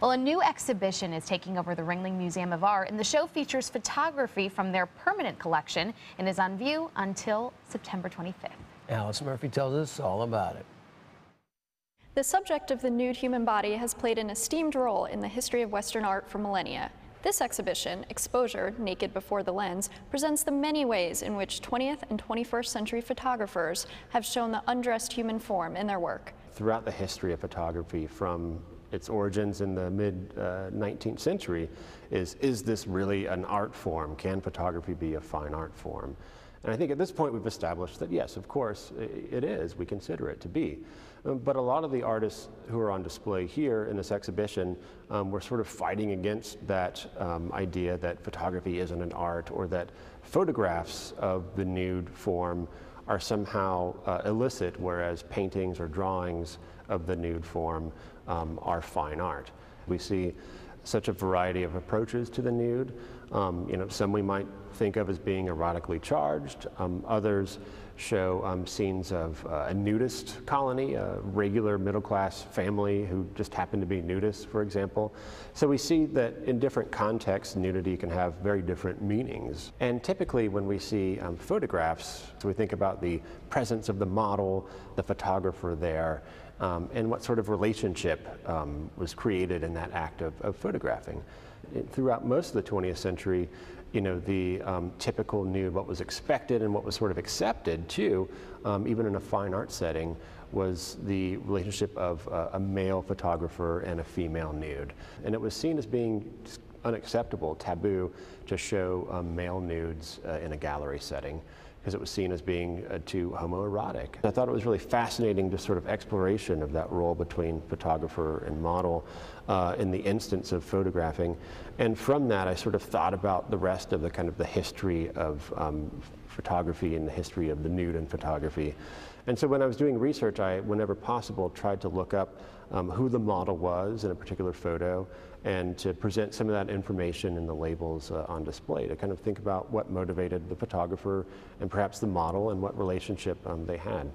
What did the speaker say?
Well, a new exhibition is taking over the Ringling Museum of Art, and the show features photography from their permanent collection and is on view until September 25th. Alice Murphy tells us all about it. The subject of the nude human body has played an esteemed role in the history of Western art for millennia. This exhibition, Exposure, Naked Before the Lens, presents the many ways in which 20th and 21st century photographers have shown the undressed human form in their work. Throughout the history of photography, from its origins in the mid uh, 19th century, is, is this really an art form? Can photography be a fine art form? And I think at this point we've established that yes, of course, it is. We consider it to be. Um, but a lot of the artists who are on display here in this exhibition um, were sort of fighting against that um, idea that photography isn't an art or that photographs of the nude form are somehow uh, illicit, whereas paintings or drawings of the nude form um, are fine art. We see such a variety of approaches to the nude. Um, you know, some we might think of as being erotically charged. Um, others show um, scenes of uh, a nudist colony, a regular middle class family who just happen to be nudists, for example. So we see that in different contexts, nudity can have very different meanings. And typically when we see um, photographs, so we think about the presence of the model, the photographer there, um, and what sort of relationship um, was created in that act of, of photographing. It, throughout most of the 20th century, you know, the um, typical nude, what was expected and what was sort of accepted too, um, even in a fine art setting, was the relationship of uh, a male photographer and a female nude. And it was seen as being unacceptable, taboo, to show um, male nudes uh, in a gallery setting because it was seen as being uh, too homoerotic. I thought it was really fascinating, just sort of exploration of that role between photographer and model uh, in the instance of photographing. And from that, I sort of thought about the rest of the kind of the history of um, photography and the history of the nude in photography. And so when I was doing research, I, whenever possible, tried to look up um, who the model was in a particular photo and to present some of that information in the labels uh, on display to kind of think about what motivated the photographer and perhaps the model and what relationship um, they had.